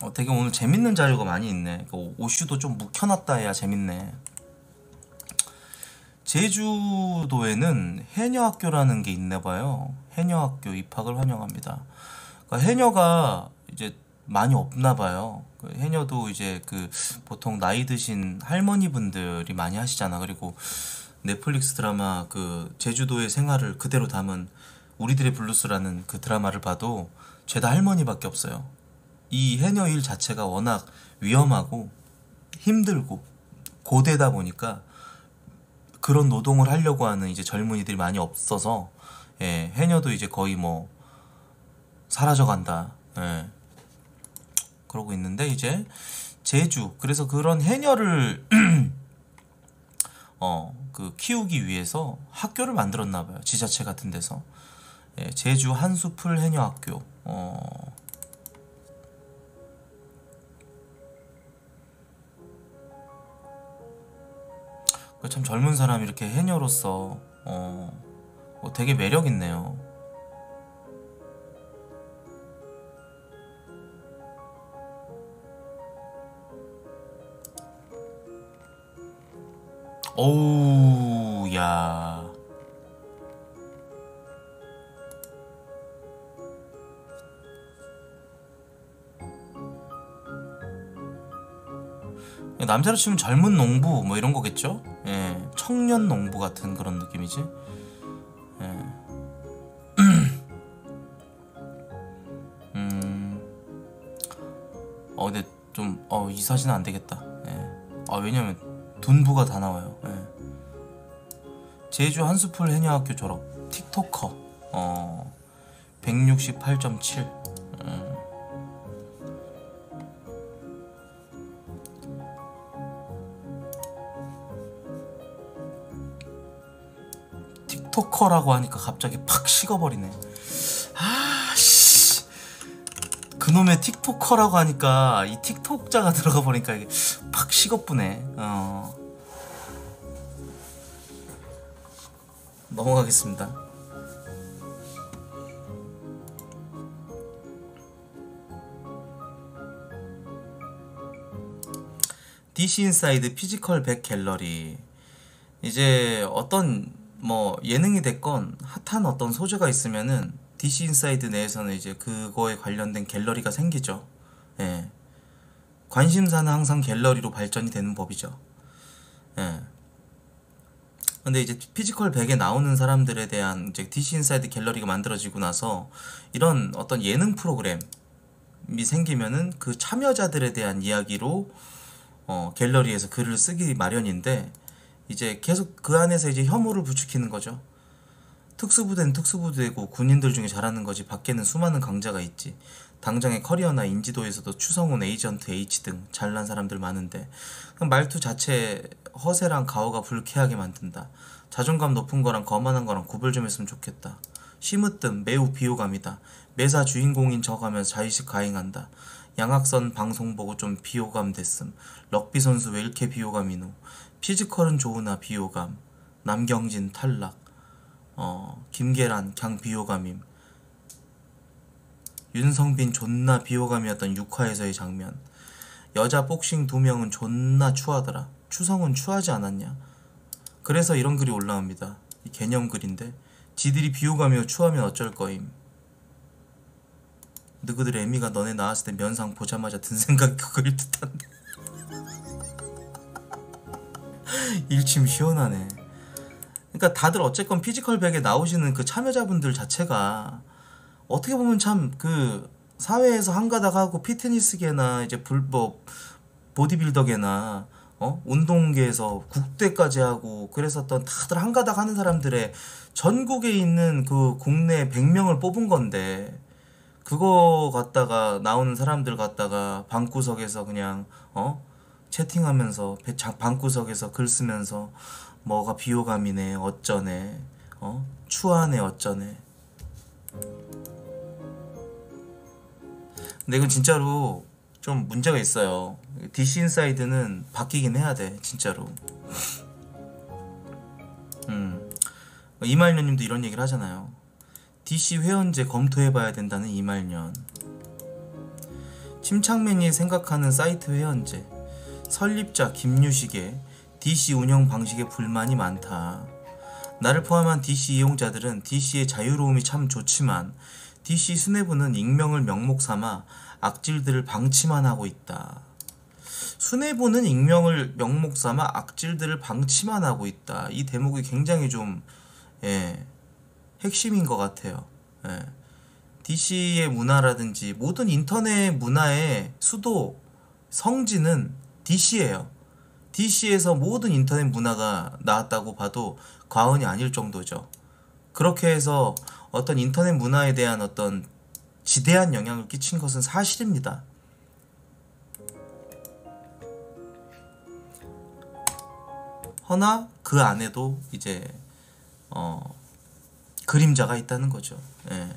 어, 되게 오늘 재밌는 자료가 많이 있네. 그 이슈도 좀 묵혀놨다 해야 재밌네. 제주도에는 해녀학교라는 게 있나 봐요. 해녀학교 입학을 환영합니다. 그러니까 해녀가 이제 많이 없나 봐요. 그 해녀도 이제 그 보통 나이 드신 할머니 분들이 많이 하시잖아. 그리고 넷플릭스 드라마 그 제주도의 생활을 그대로 담은 우리들의 블루스라는 그 드라마를 봐도 죄다 할머니밖에 없어요. 이 해녀 일 자체가 워낙 위험하고 힘들고 고되다 보니까 그런 노동을 하려고 하는 이제 젊은이들이 많이 없어서 예, 해녀도 이제 거의 뭐 사라져 간다. 예. 그러고 있는데 이제 제주 그래서 그런 해녀를 어 그 키우기 위해서 학교를 만들었나 봐요 지자체 같은 데서 예, 제주 한수풀 해녀학교 어 그참 젊은 사람이 이렇게 해녀로서 어, 어, 되게 매력 있네요. 오우 야 남자로 치면 젊은 농부 뭐 이런 거겠죠? 예, 청년 농부 같은 그런 느낌이지. 예. 음, 어 근데 좀어이 사진은 안 되겠다. 예. 아 왜냐면 돈부가 다 나와요. 예. 제주 한수풀 해녀학교 졸업 틱토커 어 168.7. 틱토커라고 하니까 갑자기 팍 식어버리네. 아씨. 그놈의 틱토커라고 하니까 이 틱톡자가 들어가 버리니까 이게 팍 식어쁘네. 어. 넘어가겠습니다. DC 인사이드 피지컬 백 갤러리 이제 어떤 뭐 예능이 됐건 핫한 어떤 소재가 있으면은 DC 인사이드 내에서는 이제 그거에 관련된 갤러리가 생기죠. 예. 관심사는 항상 갤러리로 발전이 되는 법이죠. 예. 근데 이제 피지컬 100에 나오는 사람들에 대한 이제 DC 인사이드 갤러리가 만들어지고 나서 이런 어떤 예능 프로그램이 생기면은 그 참여자들에 대한 이야기로 어, 갤러리에서 글을 쓰기 마련인데 이제 계속 그 안에서 이제 혐오를 부추기는 거죠. 특수부대는 특수부대고 군인들 중에 잘하는 거지 밖에는 수많은 강자가 있지. 당장의 커리어나 인지도에서도 추성훈, 에이전트 H 등 잘난 사람들 많은데 말투 자체 허세랑 가오가 불쾌하게 만든다. 자존감 높은 거랑 거만한 거랑 구별 좀 했으면 좋겠다. 심으뜸 매우 비호감이다. 매사 주인공인 척하면서 자의식 가행한다. 양악선 방송 보고 좀 비호감 됐음. 럭비 선수 왜 이렇게 비호감이노? 피지컬은 좋으나 비호감. 남경진 탈락. 어, 김계란 강 비호감임. 윤성빈 존나 비호감이었던 6화에서의 장면. 여자 복싱 두 명은 존나 추하더라. 추성은 추하지 않았냐? 그래서 이런 글이 올라옵니다. 이 개념 글인데 지들이 비호감이고 추하면 어쩔 거임. 너희들 애미가 너네 낳았을 때 면상 보자마자 든 생각이 그거일 듯한데. 일침 시원하네. 그러니까 다들 어쨌건 피지컬 백에 나오시는 그 참여자분들 자체가 어떻게 보면 참 그 사회에서 한가닥 하고 피트니스계나 이제 불법 보디빌더계나 어 운동계에서 국대까지 하고 그랬었던 다들 한가닥 하는 사람들의 전국에 있는 그 국내 100명을 뽑은 건데 그거 갖다가 나오는 사람들 갖다가 방구석에서 그냥 어 채팅하면서 방구석에서 글 쓰면서 뭐가 비호감이네 어쩌네 어? 추하네 어쩌네. 근데 이건 진짜로 좀 문제가 있어요. DC 인사이드는 바뀌긴 해야 돼 진짜로. 음. 이말년님도 이런 얘기를 하잖아요. DC 회원제 검토해봐야 된다는 이말년. 심창맨이 생각하는 사이트 회원제 설립자 김유식의 DC 운영 방식에 불만이 많다. 나를 포함한 DC 이용자들은 DC의 자유로움이 참 좋지만 DC 수뇌부는 익명을 명목 삼아 악질들을 방치만 하고 있다. 수뇌부는 익명을 명목 삼아 악질들을 방치만 하고 있다. 이 대목이 굉장히 좀 예, 핵심인 것 같아요. 예. DC의 문화라든지 모든 인터넷 문화의 수도 성지는 DC예요. DC에서 모든 인터넷 문화가 나왔다고 봐도 과언이 아닐 정도죠. 그렇게 해서 어떤 인터넷 문화에 대한 어떤 지대한 영향을 끼친 것은 사실입니다. 허나 그 안에도 이제 어 그림자가 있다는 거죠. 예.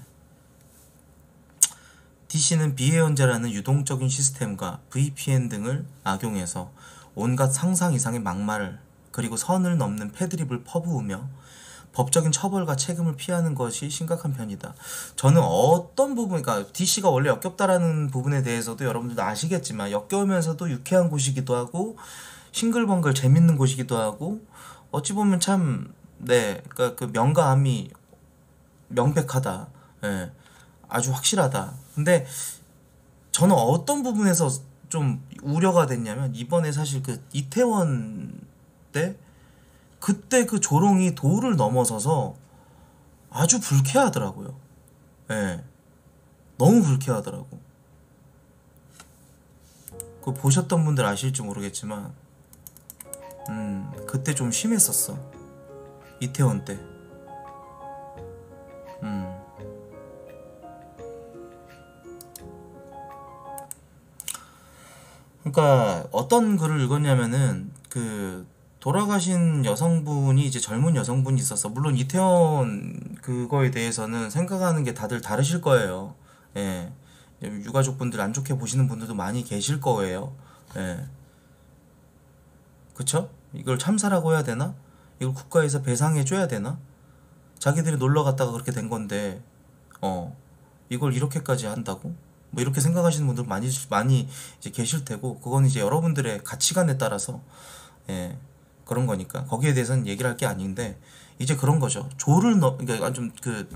DC는 비해연자라는 유동적인 시스템과 VPN 등을 악용해서 온갖 상상 이상의 막말 그리고 선을 넘는 패드립을 퍼부으며 법적인 처벌과 책임을 피하는 것이 심각한 편이다. 저는 어떤 부분, 그러니까 DC가 원래 역겹다라는 부분에 대해서도 여러분들도 아시겠지만 역겨우면서도 유쾌한 곳이기도 하고 싱글벙글 재밌는 곳이기도 하고 어찌 보면 참 네, 그러니까 그 명가함이 명백하다. 예, 아주 확실하다. 근데 저는 어떤 부분에서 좀 우려가 됐냐면 이번에 사실 그 이태원 때 그때 그 조롱이 도를 넘어서서 아주 불쾌하더라고요. 예. 너무 불쾌하더라고. 그 보셨던 분들 아실지 모르겠지만 음, 그때 좀 심했었어. 이태원 때. 음. 그러니까 어떤 글을 읽었냐면은 그 돌아가신 여성분이 이제 젊은 여성분이 있었어. 물론 이태원 그거에 대해서는 생각하는 게 다들 다르실 거예요. 예. 유가족분들 안 좋게 보시는 분들도 많이 계실 거예요. 예. 그쵸? 이걸 참사라고 해야 되나? 이걸 국가에서 배상해 줘야 되나? 자기들이 놀러 갔다가 그렇게 된 건데, 어, 이걸 이렇게까지 한다고? 뭐 이렇게 생각하시는 분들 많이 많이 이제 계실 테고, 그건 이제 여러분들의 가치관에 따라서 예, 그런 거니까 거기에 대해서는 얘기를 할 게 아닌데 이제 그런 거죠. 조를 넘, 그러니까 좀 그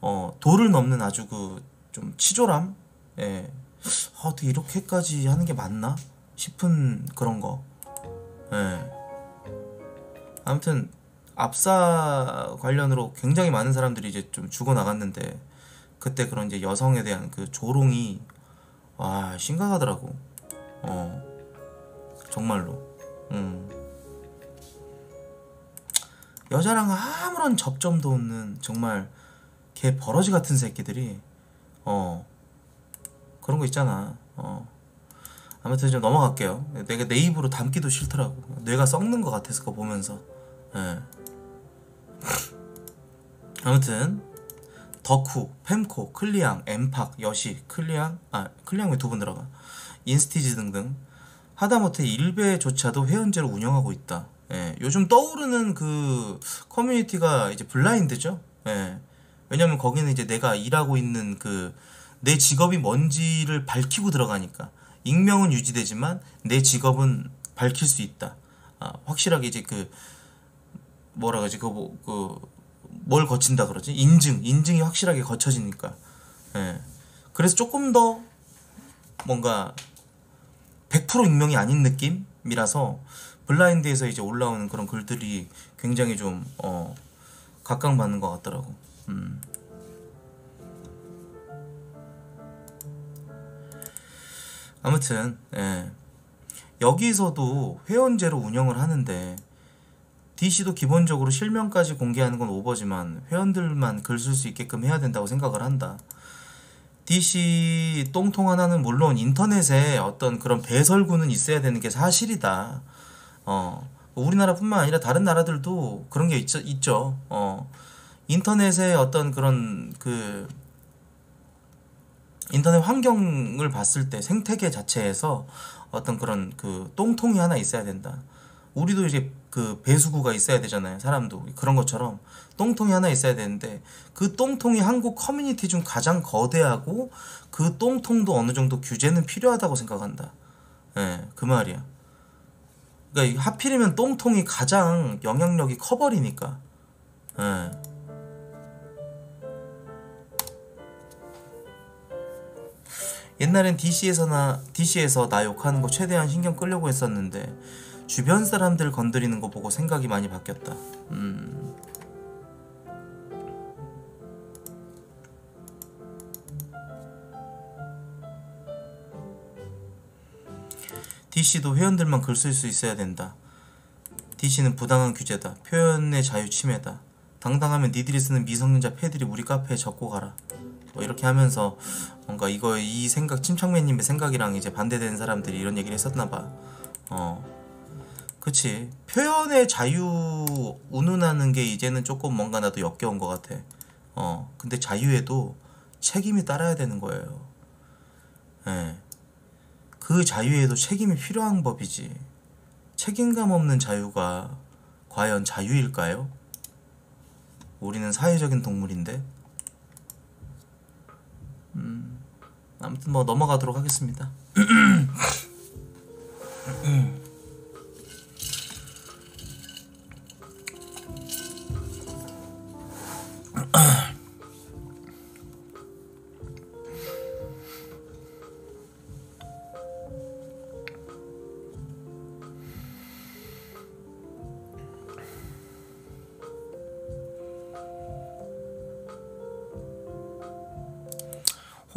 어, 도를 넘는 아주 그 좀 치졸함, 예, 아, 어떻게 이렇게까지 하는 게 맞나 싶은 그런 거. 예. 아무튼 압사 관련으로 굉장히 많은 사람들이 이제 좀 죽어 나갔는데 그때 그런 이제 여성에 대한 그 조롱이 와 심각하더라고. 어 정말로. 음. 여자랑 아무런 접점도 없는 정말 개 버러지 같은 새끼들이 어 그런 거 있잖아. 어 아무튼 좀 넘어갈게요. 내가 내 입으로 담기도 싫더라고. 뇌가 썩는 것 같아서 그거 보면서. 예. 아무튼 더쿠, 펨코, 클리앙, 엠팍, 여시, 클리앙, 아 클리앙 왜 두 번 들어가? 인스티즈 등등 하다못해 일베조차도 회원제로 운영하고 있다. 예, 요즘 떠오르는 그 커뮤니티가 이제 블라인드죠. 예, 왜냐면 거기는 이제 내가 일하고 있는 그 내 직업이 뭔지를 밝히고 들어가니까 익명은 유지되지만 내 직업은 밝힐 수 있다. 아, 확실하게 이제 그 뭐라 그러지 그뭘 그, 뭘 거친다 그러지 인증 인증이 확실하게 거쳐지니까. 예. 그래서 조금 더 뭔가 100% 익명이 아닌 느낌이라서 블라인드에서 이제 올라오는 그런 글들이 굉장히 좀 어, 각광받는 것 같더라고. 음. 아무튼 예. 여기서도 회원제로 운영을 하는데 DC도 기본적으로 실명까지 공개하는 건 오버지만 회원들만 글 쓸 수 있게끔 해야 된다고 생각을 한다. DC 똥통 하나는 물론 인터넷에 어떤 그런 배설구는 있어야 되는 게 사실이다. 어, 우리나라뿐만 아니라 다른 나라들도 그런 게 있죠. 있죠. 어, 인터넷에 어떤 그런 그 인터넷 환경을 봤을 때 생태계 자체에서 어떤 그런 그 똥통이 하나 있어야 된다. 우리도 이제 그 배수구가 있어야 되잖아요. 사람도 그런 것처럼 똥통이 하나 있어야 되는데 그 똥통이 한국 커뮤니티 중 가장 거대하고 그 똥통도 어느 정도 규제는 필요하다고 생각한다. 예, 그 말이야. 그러니까 하필이면 똥통이 가장 영향력이 커버리니까. 예. 옛날엔 DC에서나 DC에서 나 욕하는 거 최대한 신경 끌려고 했었는데 주변 사람들 건드리는 거 보고 생각이 많이 바뀌었다. 음. DC도 회원들만 글 쓸 수 있어야 된다. DC는 부당한 규제다. 표현의 자유 침해다. 당당하면 니들이 쓰는 미성년자 패들이 우리 카페에 적고 가라. 뭐 이렇게 하면서 뭔가 이거 이 생각 침착맨님의 생각이랑 이제 반대되는 사람들이 이런 얘기를 했었나 봐. 어, 그치. 표현의 자유 운운하는 게 이제는 조금 뭔가 나도 역겨운 것 같아. 어, 근데 자유에도 책임이 따라야 되는 거예요. 예. 그 자유에도 책임이 필요한 법이지. 책임감 없는 자유가 과연 자유일까요? 우리는 사회적인 동물인데. 음, 아무튼 뭐 넘어가도록 하겠습니다.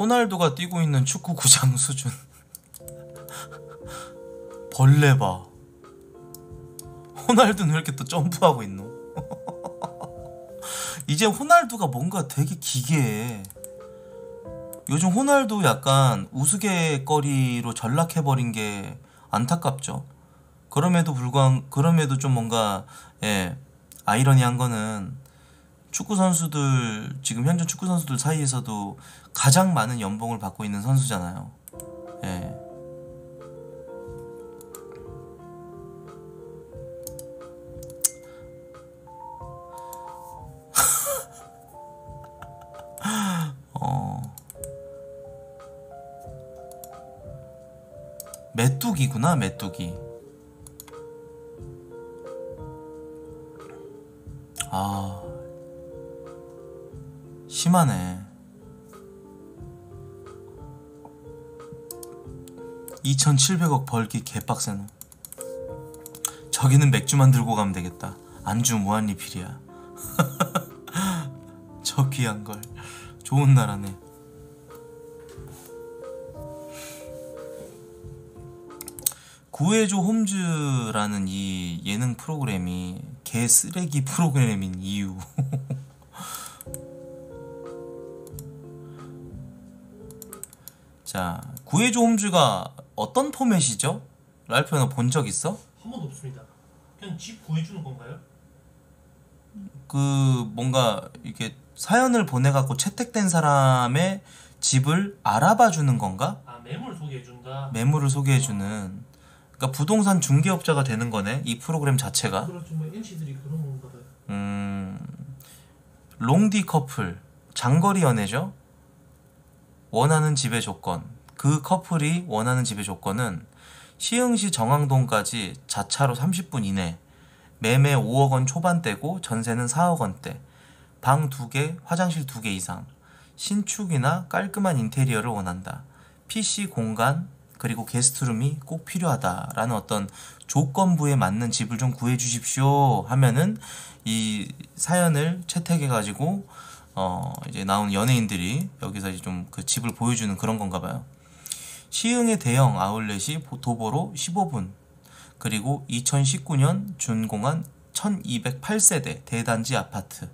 호날두가 뛰고 있는 축구 구장 수준. 벌레 봐. 호날두는 왜 이렇게 또 점프하고 있노? 이제 호날두가 뭔가 되게 기괴해. 요즘 호날두 약간 우스갯거리로 전락해버린 게 안타깝죠. 그럼에도 불구한 그럼에도 좀 뭔가 예 아이러니한 거는 축구 선수들 지금 현재 축구 선수들 사이에서도 가장 많은 연봉을 받고 있는 선수잖아요. 예. 어. 메뚜기구나, 메뚜기. 심하네. 2,700억 벌기 개빡세노. 저기는 맥주 만 들고 가면 되겠다. 안주 무한 리필이야. 저 귀한 걸. 좋은 나라네. 구해줘 홈즈라는 이 예능 프로그램이 개 쓰레기 프로그램인 이유. 구해줘 홈즈가 어떤 포맷이죠? 랄프 너 본 적 있어? 한 번도 없습니다. 그냥 집 구해주는 건가요? 그 뭔가 이렇게 사연을 보내갖고 채택된 사람의 집을 알아봐 주는 건가? 아 매물 소개해 준다. 매물을 소개해 주는 그러니까 부동산 중개업자가 되는 거네 이 프로그램 자체가 그렇죠. 뭐 NC들이 그런 건가 봐요. 음 롱디 커플 장거리 연애죠 원하는 집의 조건 그 커플이 원하는 집의 조건은 시흥시 정왕동까지 자차로 30분 이내 매매 5억 원 초반대고 전세는 4억 원대 방 2개 화장실 2개 이상 신축이나 깔끔한 인테리어를 원한다 PC 공간 그리고 게스트룸이 꼭 필요하다라는 어떤 조건부에 맞는 집을 좀 구해 주십시오 하면은 이 사연을 채택해 가지고 어 이제 나온 연예인들이 여기서 이제 좀 그 집을 보여주는 그런 건가 봐요. 시흥의 대형 아울렛이 도보로 15분 그리고 2019년 준공한 1208세대 대단지 아파트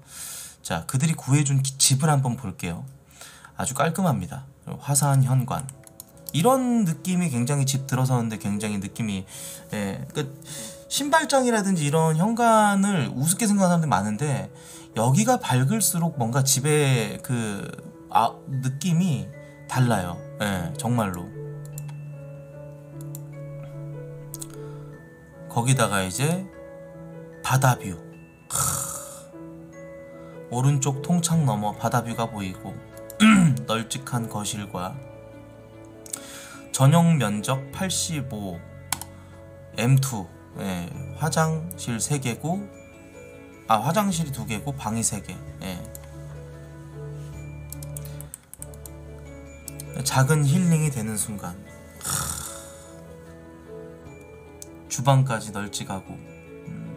자 그들이 구해준 집을 한번 볼게요 아주 깔끔합니다 화사한 현관 이런 느낌이 굉장히 집 들어서는데 굉장히 느낌이 예, 그 신발장이라든지 이런 현관을 우습게 생각하는 사람들이 많은데 여기가 밝을수록 뭔가 집의 그 아, 느낌이 달라요. 예, 정말로. 거기다가 이제 바다뷰. 오른쪽 통창 너머 바다뷰가 보이고 널찍한 거실과 전용 면적 85 M2 예, 화장실 3개고 아 화장실이 2개고 방이 3개. 예. 작은 힐링이 되는 순간 주방까지 널찍하고 음.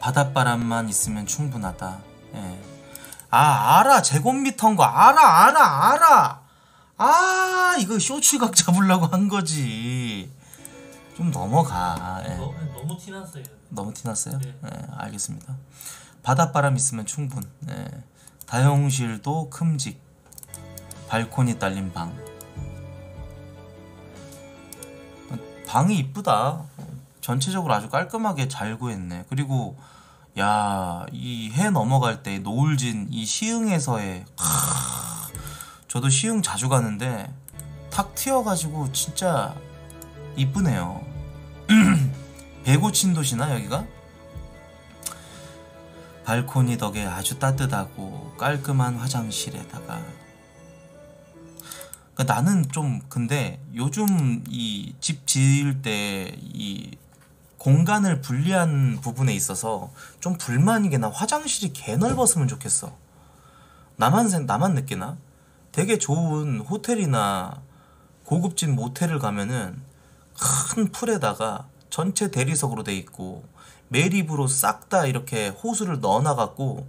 바닷바람만 있으면 충분하다 예. 아 알아 제곱미터인 거 알아 알아 알아 아 이거 쇼츠각 잡으려고 한 거지 좀 넘어가 예. 너, 너무 티났어요. 너무 티났어요? 네. 네, 알겠습니다. 바닷바람 있으면 충분. 네. 다용실도 큼직. 발코니 딸린 방. 방이 이쁘다. 전체적으로 아주 깔끔하게 잘 구했네. 그리고 야, 이 해 넘어갈 때 노을진 이 시흥에서의 크, 저도 시흥 자주 가는데 탁 트여가지고 진짜 이쁘네요. 배고친 도시나 여기가? 발코니 덕에 아주 따뜻하고 깔끔한 화장실에다가 그러니까 나는 좀 근데 요즘 이 집 지을 때 이 공간을 분리한 부분에 있어서 좀 불만이 게나 화장실이 개 넓었으면 좋겠어. 나만 생 나만 느끼나? 되게 좋은 호텔이나 고급진 모텔을 가면은 큰 풀에다가 전체 대리석으로 돼 있고 매립으로 싹 다 이렇게 호수를 넣어놔갖고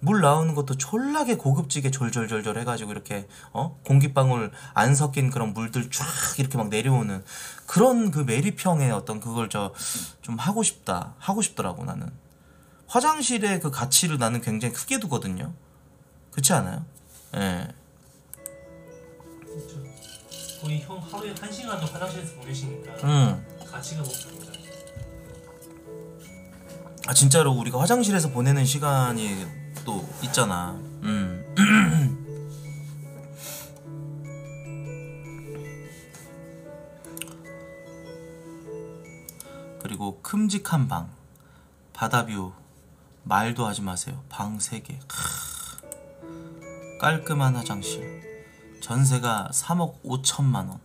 물 나오는 것도 졸라게 고급지게 졸졸졸졸 해가지고 이렇게 어 공기방울 안 섞인 그런 물들 쫙 이렇게 막 내려오는 그런 그 매립형의 어떤 그걸 저 좀 하고 싶다 하고 싶더라고 나는 화장실의 그 가치를 나는 굉장히 크게 두거든요 그렇지 않아요? 예. 거의 형 하루에 한 시간도 화장실에서 보내시니까 음. 가치가 높습니다. 아 진짜로 우리가 화장실에서 보내는 시간이 또 있잖아. 음. 그리고 큼직한 방, 바다뷰, 말도 하지 마세요. 방 3개. 깔끔한 화장실. 전세가 3억 5천만 원.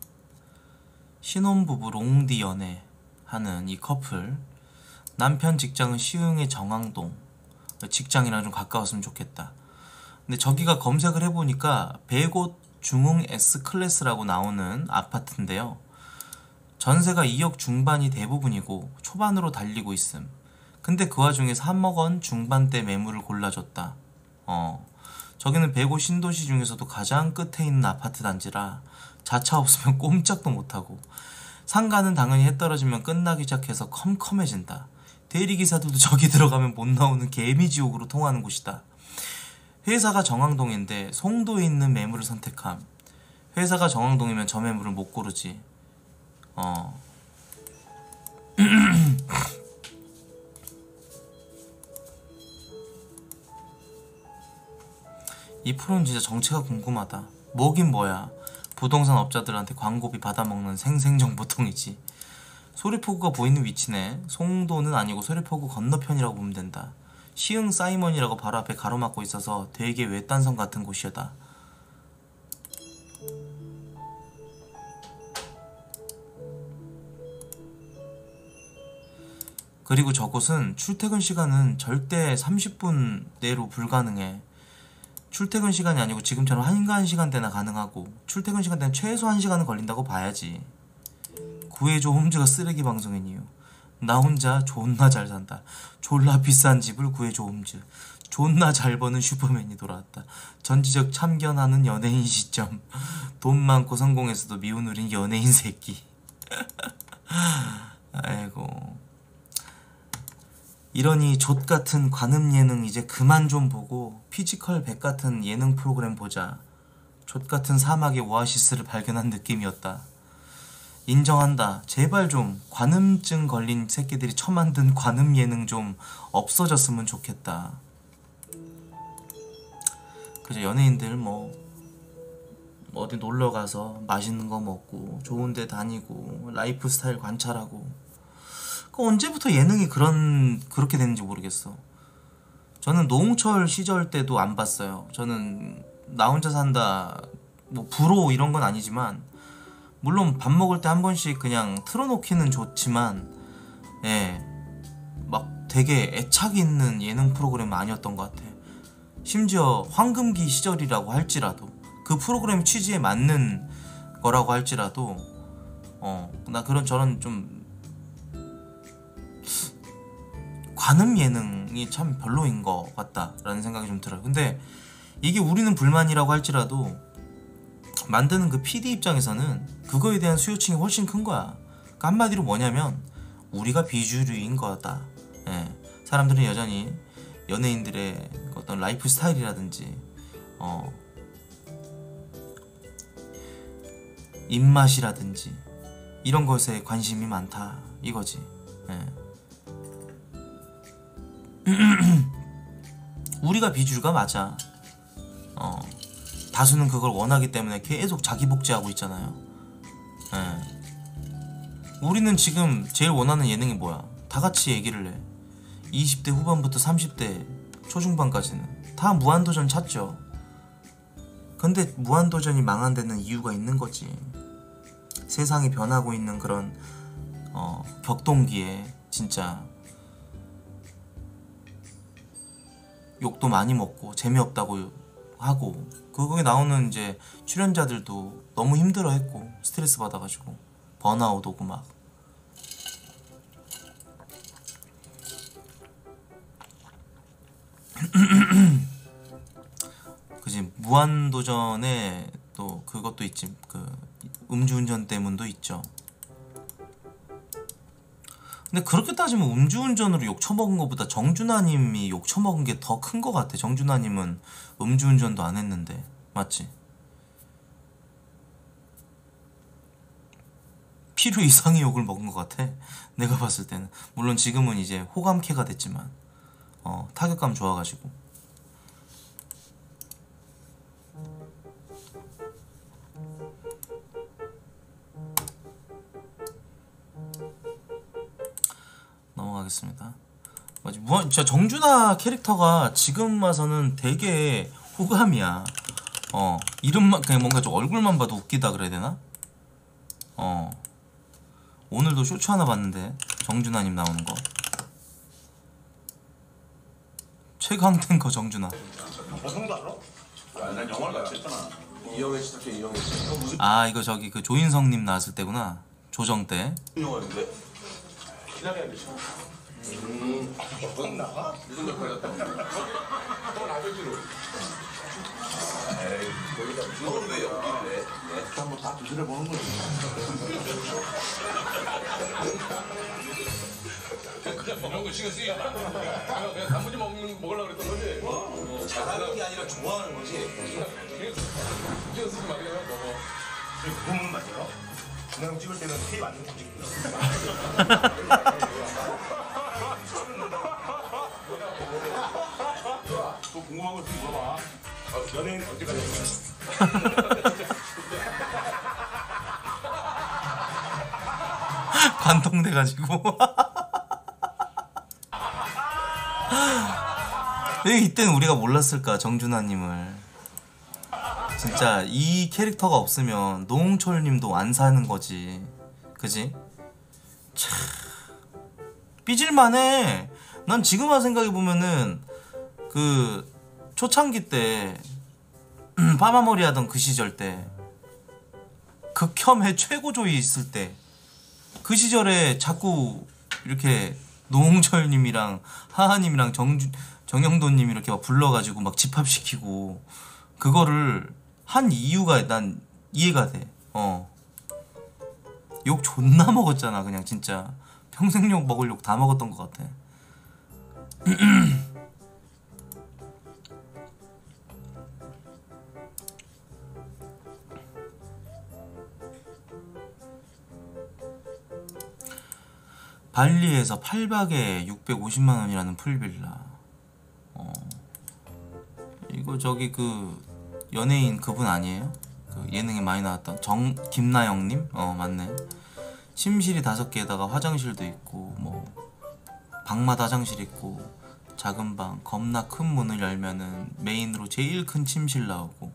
신혼부부 롱디 연애 하는 이 커플. 남편 직장은 시흥의 정왕동. 직장이랑 좀 가까웠으면 좋겠다. 근데 저기가 검색을 해보니까 백옷 중흥 S 클래스라고 나오는 아파트인데요. 전세가 2억 중반이 대부분이고 초반으로 달리고 있음. 근데 그 와중에 3억 원 중반대 매물을 골라줬다. 어. 저기는 백오 신도시 중에서도 가장 끝에 있는 아파트 단지라 자차 없으면 꼼짝도 못하고 상가는 당연히 해 떨어지면 끝나기 시작해서 컴컴해진다. 대리기사들도 저기 들어가면 못 나오는 개미지옥으로 통하는 곳이다. 회사가 정왕동인데 송도에 있는 매물을 선택함. 회사가 정왕동이면 저 매물을 못 고르지. 어. 이 프로는 진짜 정체가 궁금하다. 뭐긴 뭐야. 부동산 업자들한테 광고비 받아먹는 생생정보통이지. 소리포구가 보이는 위치네. 송도는 아니고 소리포구 건너편이라고 보면 된다. 시흥 사이먼이라고 바로 앞에 가로막고 있어서 되게 외딴섬 같은 곳이다. 그리고 저곳은 출퇴근 시간은 절대 30분 내로 불가능해. 출퇴근 시간이 아니고 지금처럼 한간 시간대나 가능하고 출퇴근 시간대는 최소 1시간은 걸린다고 봐야지. 구해줘 홈즈가 쓰레기 이유. 나 혼자 존나 잘 산다. 졸라 비싼 집을 구해줘 홈즈. 존나 잘 버는 슈퍼맨이 돌아왔다. 전지적 참견하는 연예인 시점. 돈 많고 성공해서도 미운 우린 연예인 새끼. 아이고. 이러니 좆 같은 관음 예능 이제 그만 좀 보고 피지컬 백 같은 예능 프로그램 보자. 좆 같은 사막의 오아시스를 발견한 느낌이었다. 인정한다. 제발 좀 관음증 걸린 새끼들이 처만든 관음 예능 좀 없어졌으면 좋겠다. 그죠 연예인들 뭐 어디 놀러 가서 맛있는 거 먹고 좋은 데 다니고 라이프 스타일 관찰하고 그 언제부터 예능이 그런 그렇게 됐는지 모르겠어. 저는 노홍철 시절 때도 안 봤어요. 저는 나 혼자 산다 뭐 부로 이런 건 아니지만 물론 밥 먹을 때 한 번씩 그냥 틀어놓기는 좋지만 예. 막 되게 애착 있는 예능 프로그램 아니었던 것 같아. 심지어 황금기 시절이라고 할지라도 그 프로그램 취지에 맞는 거라고 할지라도 어 나 그런 저런 좀 관음 예능이 참 별로인 것 같다라는 생각이 좀 들어요. 근데 이게 우리는 불만이라고 할지라도 만드는 그 PD 입장에서는 그거에 대한 수요층이 훨씬 큰 거야. 그러니까 한마디로 뭐냐면 우리가 비주류인 거다. 예. 사람들은 여전히 연예인들의 어떤 라이프 스타일이라든지 어 입맛이라든지 이런 것에 관심이 많다 이거지. 예. 우리가 비주류가 맞아. 어. 다수는 그걸 원하기 때문에 계속 자기 복제하고 있잖아요. 예. 우리는 지금 제일 원하는 예능이 뭐야? 다 같이 얘기를 해. 20대 후반부터 30대 초중반까지는 다 무한도전 찾죠. 근데 무한도전이 망한 데는 이유가 있는 거지. 세상이 변하고 있는 그런 어, 격동기에 진짜 욕도 많이 먹고 재미없다고 하고 그거에 나오는 이제 출연자들도 너무 힘들어했고 스트레스 받아가지고 번아웃 오고 막. 그지 무한도전에 또 그것도 있지. 그 음주운전 때문도 있죠 근데 그렇게 따지면 음주운전으로 욕 처먹은 것보다 정준하님이 욕 처먹은 게 더 큰 것 같아. 정준하님은 음주운전도 안 했는데. 맞지? 필요 이상의 욕을 먹은 것 같아. 내가 봤을 때는. 물론 지금은 이제 호감캐가 됐지만. 어, 타격감 좋아가지고 가겠습니다. 맞지? 뭐, 진짜 정준하 캐릭터가 지금 와서는 되게 호감이야. 어, 이름만, 그냥 뭔가 좀 얼굴만 봐도 웃기다 그래야 되나? 어. 오늘도 쇼츠 하나 봤는데, 정준하님 나오는 거. 최강 탱커 정준하. 아, 이거 저기 그 조인성님 나왔을 때구나. 조정 때. 음, 꼭 나가? 무슨 역할이었다? 또 나들기로. 에이, 거기다 무슨 왜 연기를 해? 네? 한번 다 두드려 보는 거지. 그냥 먹는 거 신경 쓰이지 마. 그냥 단무지 먹는 먹으려고 그랬던 거지. 잘하는 게 아니라 좋아하는 거지. 신경 쓰지 마 그냥 먹어. 그 부분 맞아요? 그냥 찍을 때는 테이프 안 넣고 찍고요. 또 궁금한 거좀 물어봐. 아, 연예인 언제까지 할 거야? 관통돼가지고. 왜 이때는 우리가 몰랐을까 정준하님을. 진짜 이 캐릭터가 없으면 노홍철님도 안 사는 거지. 그지? 참 삐질만해. 난 지금 와 생각해 보면은 그 초창기 때 파마머리 하던 그 시절 때 극혐의 최고조이 있을 때 그 시절에 자꾸 이렇게 노홍철님이랑 하하님이랑 정주 정영도님 이렇게 막 불러가지고 막 집합시키고 그거를 한 이유가 난 이해가 돼. 어. 욕 존나 먹었잖아 그냥 진짜 평생 욕 먹을 욕 다 먹었던 것 같아. 발리에서 8박에 650만 원이라는 풀빌라. 어. 이거 저기 그 연예인 그분 아니에요? 그 예능에 많이 나왔던 정 김나영님? 어 맞네. 침실이 다섯 개에다가 화장실도 있고 뭐 방마다 화장실 있고 작은 방 겁나 큰 문을 열면은 메인으로 제일 큰 침실 나오고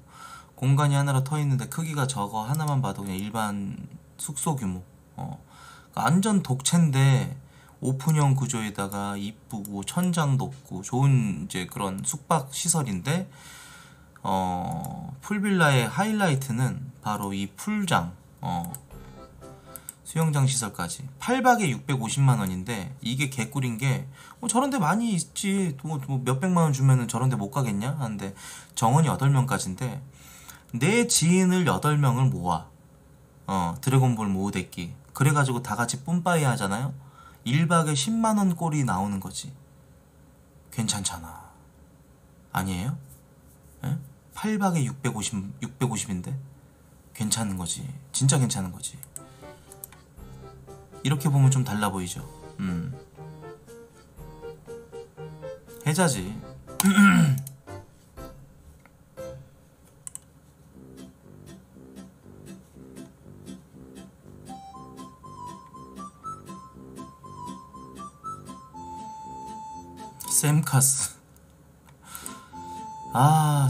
공간이 하나로 터 있는데 크기가 저거 하나만 봐도 그냥 일반 숙소 규모 어 그러니까 완전 독채인데 오픈형 구조에다가 이쁘고 천장 높고 좋은 이제 그런 숙박 시설인데 어 풀빌라의 하이라이트는 바로 이 풀장 어 수영장 시설까지. 8박에 650만 원인데 이게 개꿀인 게 어, 저런 데 많이 있지. 뭐, 뭐 몇백만 원 주면 은 저런 데 못 가겠냐? 하는데 정원이 8명까지인데 내 지인을 8명을 모아. 어 드래곤볼 모으대기 그래가지고 다 같이 뿜빠이 하잖아요. 1박에 10만 원 꼴이 나오는 거지. 괜찮잖아. 아니에요? 예? 8박에 650, 650인데? 괜찮은 거지. 진짜 괜찮은 거지. 이렇게 보면 좀 달라 보이죠? 음. 해자지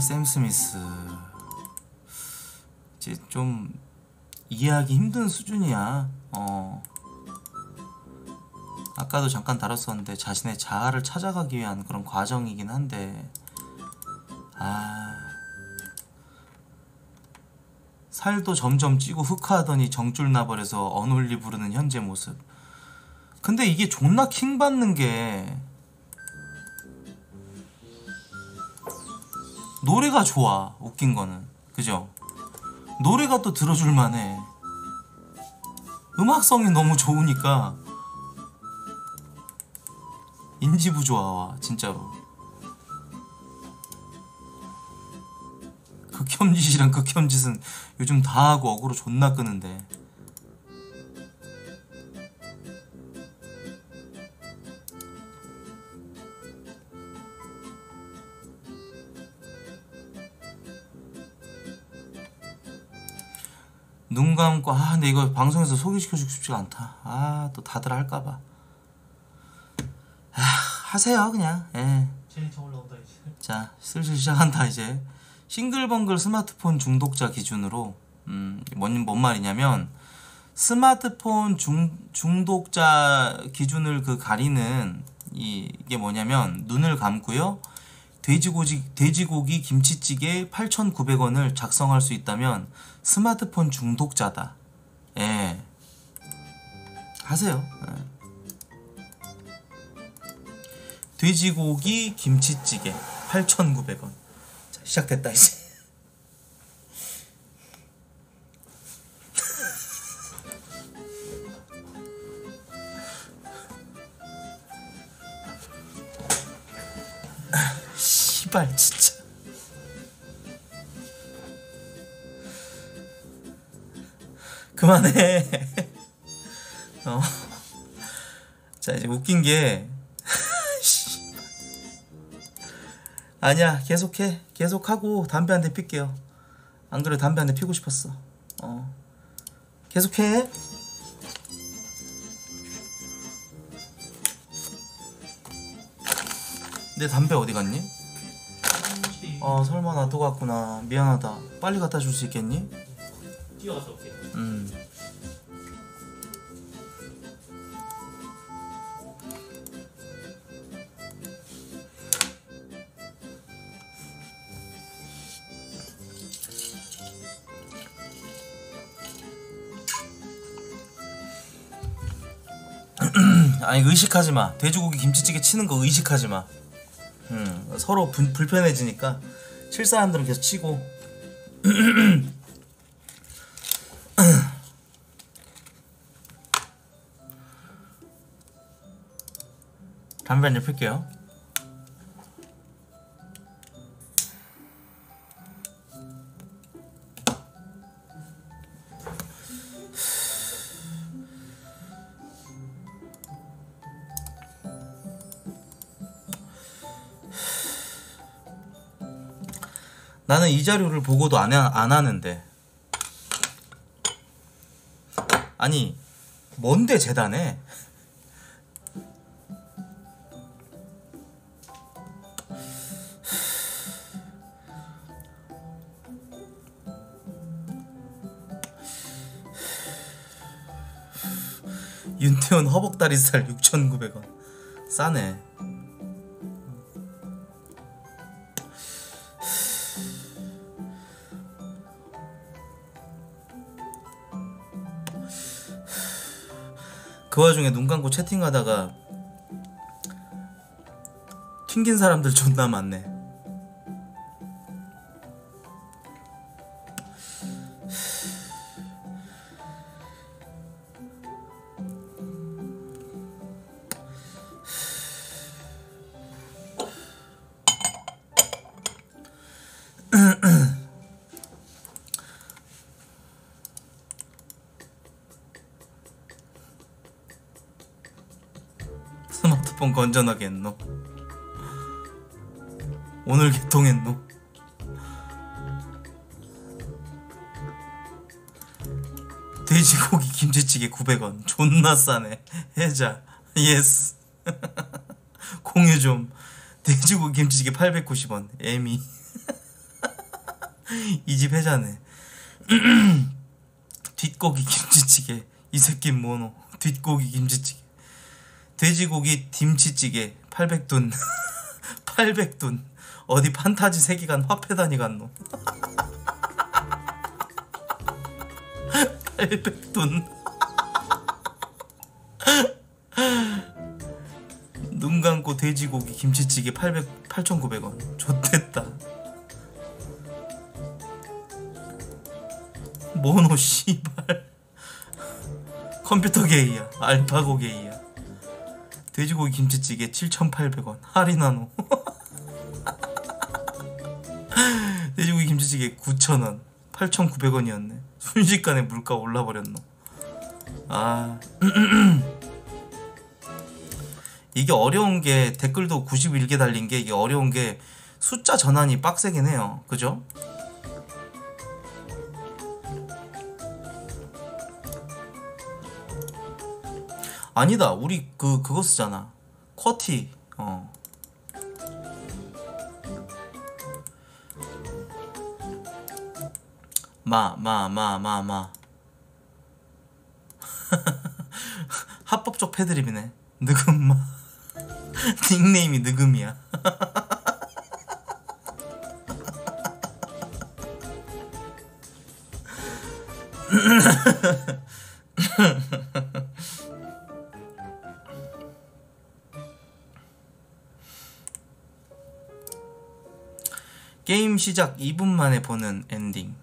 샘 스미스. 이제 좀 이해하기 힘든 수준이야. 어. 아까도 잠깐 다뤘었는데 자신의 자아를 찾아가기 위한 그런 과정이긴 한데 아. 살도 점점 찌고 흑화하더니 정줄 나버려서 어놀리 부르는 현재 모습. 근데 이게 존나 킹 받는 게 노래가 좋아 웃긴 거는. 그죠? 노래가 또 들어줄 만해. 음악성이 너무 좋으니까 인지부 좋아 진짜로. 극혐짓이랑 극혐짓은 요즘 다 하고 어그로 존나 끄는데 눈 감고 아 근데 이거 방송에서 소개시켜주고 싶지가 않다. 아 또 다들 할까봐. 아 하세요 그냥. 예. 자 슬슬 시작한다 이제. 싱글벙글 스마트폰 중독자 기준으로 음, 뭔, 뭔 말이냐면 스마트폰 중, 중독자 기준을 그 가리는 이, 이게 뭐냐면 눈을 감고요 돼지고기, 돼지고기 김치찌개 8,900원을 작성할 수 있다면 스마트폰 중독자다. 예. 하세요. 예. 돼지고기 김치찌개 8,900원. 자, 시작됐다 이제. 씨발 진짜. 그만해. 어. 자 이제 웃긴 게. 아니야 계속해 계속하고 담배 한대 필게요. 안 그래 담배 한 대 피고 싶었어. 어. 계속해. 내 담배 어디 갔니? 아 설마 놔두고 갔구나. 미안하다. 빨리 갖다 줄 수 있겠니? 뛰어가서 올게. 음. 아니 의식하지 마. 돼지고기 김치찌개 치는 거 의식하지 마. 음, 서로 불, 불편해지니까 칠 사람들은 계속 치고. 담배 한대 필게요 나는 이 자료를 보고도 안, 해- 안 하는데. 아니 뭔데 재단에? 윤태원 허벅다리살 6,900원. 싸네 그 와중에 눈 감고 채팅하다가 튕긴 사람들 존나 많네 스마트폰 건전하게 했노? 오늘 개통했노? 돼지고기 김치찌개 900원. 존나 싸네. 해자. 예스. 공유 좀. 돼지고기 김치찌개 890원. 에미. 이 집 해자네. 뒷고기 김치찌개. 이 새끼 뭐노? 뒷고기 김치찌개 돼지고기 김치찌개 800돈 800돈 어디 판타지 세계관 화폐단위 갔노 800돈 눈 감고 돼지고기 김치찌개 800 8,900원. 좋댔다. 모노 씨발. 컴퓨터 게이야. 알파고 게이야 돼지고기 김치찌개 7,800원. 할인하노. 돼지고기 김치찌개 9,000원. 8,900원이었네. 순식간에 물가 올라버렸노. 아. 이게 어려운 게 댓글도 91개 달린 게 이게 어려운 게 숫자 전환이 빡세긴 해요. 그죠? 아니다 우리 그 그거 쓰잖아 쿼티 어 마, 마, 마, 마, 마. 합법적 패드립이네. 느금마. 닉네임이 느금이야. 시작 2분 만에 보는 엔딩.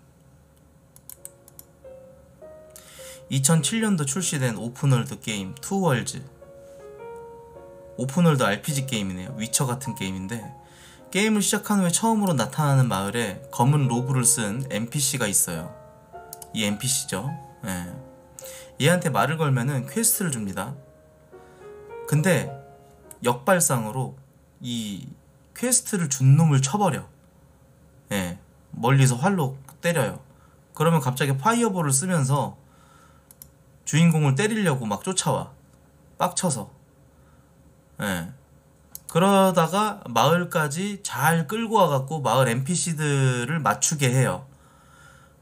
2007년도 출시된 open world 게임 Two Worlds. open world RPG 게임이네요. 위쳐 같은 게임인데 게임을 시작한 후에 처음으로 나타나는 마을에 검은 로브를 쓴 NPC가 있어요. 이 NPC죠. 예. 얘한테 말을 걸면은 quest를 줍니다. 근데 역발상으로 이 quest를 준 놈을 쳐버려. 예. 멀리서 활로 때려요. 그러면 갑자기 파이어볼을 쓰면서 주인공을 때리려고 막 쫓아와. 빡쳐서. 예. 그러다가 마을까지 잘 끌고 와갖고 마을 NPC들을 맞추게 해요.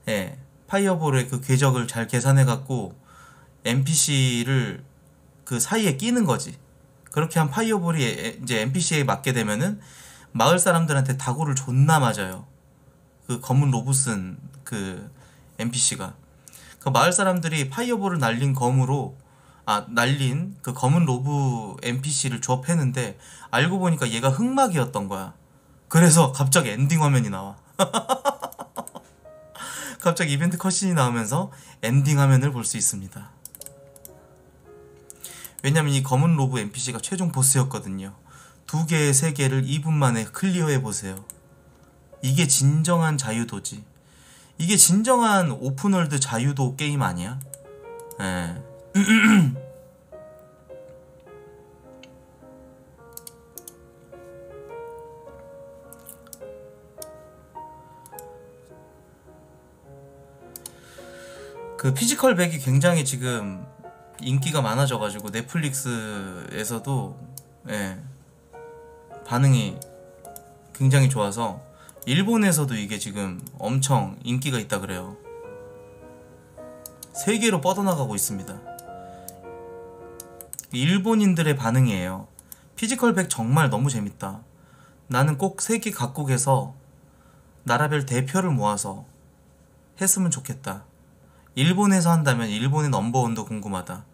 예. 파이어볼의 그 궤적을 잘 계산해갖고 NPC를 그 사이에 끼는 거지. 그렇게 한 파이어볼이 에- 이제 NPC에 맞게 되면은 마을 사람들한테 다굴을 존나 맞아요. 그 검은 로브 쓴 그 NPC가. 그 마을 사람들이 파이어볼을 날린 검으로 아 날린 그 검은 로브 NPC를 조합했는데 알고 보니까 얘가 흑막이었던 거야. 그래서 갑자기 엔딩 화면이 나와. 갑자기 이벤트 cutscene이 나오면서 엔딩 화면을 볼 수 있습니다. 왜냐면 이 검은 로브 NPC가 최종 보스였거든요. 두 개의 세계를 2분 만에 clear해 보세요. 이게 진정한 자유도지. 이게 진정한 open world 자유도 게임 아니야? 예. 그 Physical 백이 굉장히 지금 인기가 많아져가지고 넷플릭스에서도 예, 반응이 굉장히 좋아서 일본에서도 이게 지금 엄청 인기가 있다 그래요. 세계로 뻗어나가고 있습니다. 일본인들의 반응이에요. Physical 백 정말 너무 재밌다. 나는 꼭 세계 각국에서 나라별 대표를 모아서 했으면 좋겠다. 일본에서 한다면 일본의 넘버원도 궁금하다.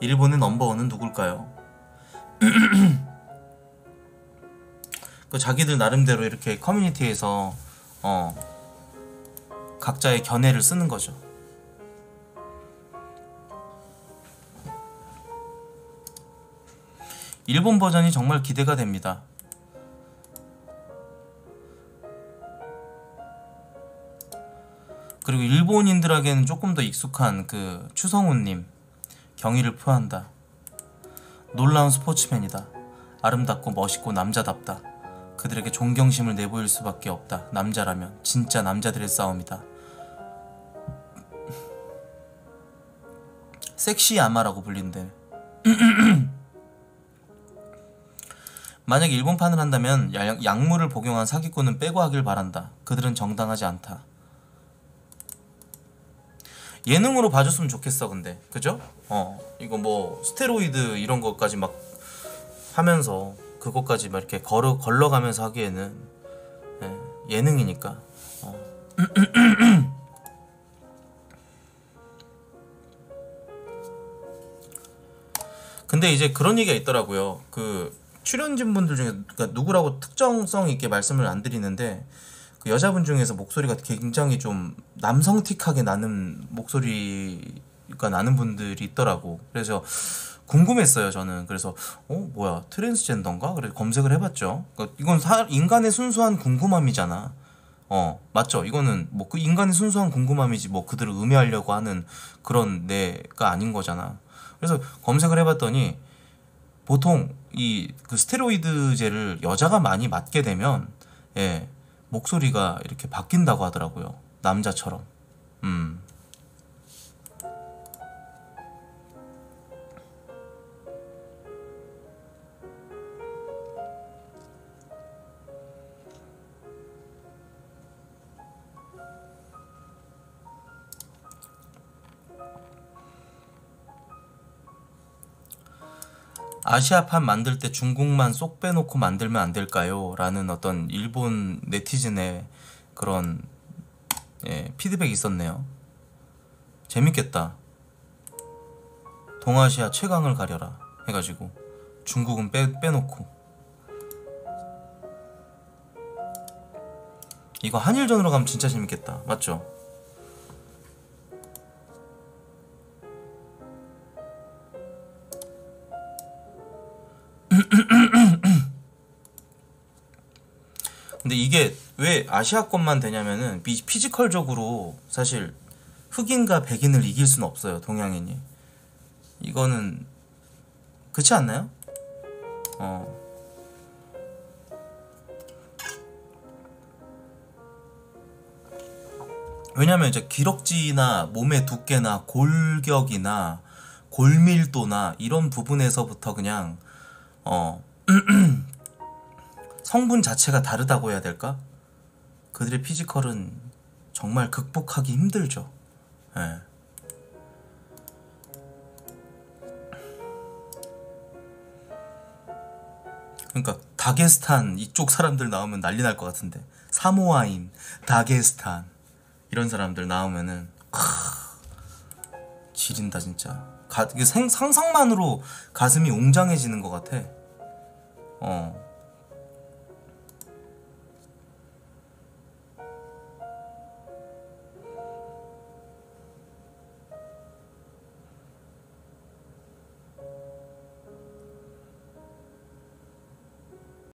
일본의 넘버원은 누굴까요? 그 자기들 나름대로 이렇게 커뮤니티에서 어 각자의 견해를 쓰는 거죠. 일본 버전이 정말 기대가 됩니다. 그리고 일본인들에게는 조금 더 익숙한 그 추성훈님 경의를 표한다. 놀라운 스포츠맨이다. 아름답고 멋있고 남자답다. 그들에게 존경심을 내보일 수밖에 없다. 남자라면 진짜 남자들의 싸움이다. 섹시 아마라고 불린대. 만약 일본판을 한다면 약- 약물을 복용한 사기꾼은 빼고 하길 바란다. 그들은 정당하지 않다. 예능으로 봐줬으면 좋겠어 근데 그죠? 어 이거 뭐 스테로이드 이런 것까지 막 하면서 그것까지 막 이렇게 걸어 걸러가면서 하기에는 예, 예능이니까 어. 근데 이제 그런 얘기가 있더라고요 그 출연진 분들 중에 그러니까 누구라고 특정성 있게 말씀을 안 드리는데 그 여자분 중에서 목소리가 굉장히 좀 남성틱하게 나는 목소리가 나는 분들이 있더라고. 그래서 궁금했어요, 저는. 그래서 어, 뭐야, 트랜스젠더인가? 그래서 검색을 해봤죠. 그러니까 이건 사, 인간의 순수한 궁금함이잖아. 어, 맞죠? 이거는 뭐 그 인간의 순수한 궁금함이지 뭐 그들을 음해하려고 하는 그런 내가 아닌 거잖아. 그래서 검색을 해봤더니 보통 이 그 스테로이드제를 여자가 많이 맞게 되면 예 목소리가 이렇게 바뀐다고 하더라고요 남자처럼 음 아시아판 만들 때 중국만 쏙 빼놓고 만들면 안 될까요? 라는 어떤 일본 네티즌의 그런 예, 피드백이 있었네요. 재밌겠다. 동아시아 최강을 가려라 해가지고 중국은 빼, 빼놓고 이거 한일전으로 가면 진짜 재밌겠다. 맞죠? 근데 이게 왜 아시아권만 되냐면은 피- physical적으로 사실 흑인과 백인을 이길 수는 없어요 동양인이 이거는 그렇지 않나요? 어 왜냐면 이제 기럭지나 몸의 두께나 골격이나 골밀도나 이런 부분에서부터 그냥 어 성분 자체가 다르다고 해야 될까? 그들의 피지컬은 정말 극복하기 힘들죠. 예. 그러니까 다게스탄 이쪽 사람들 나오면 난리 날 것 같은데 사모아인, 다게스탄 이런 사람들 나오면은 크, 지린다 진짜. 가, 상상만으로 가슴이 웅장해지는 것 같아. 어.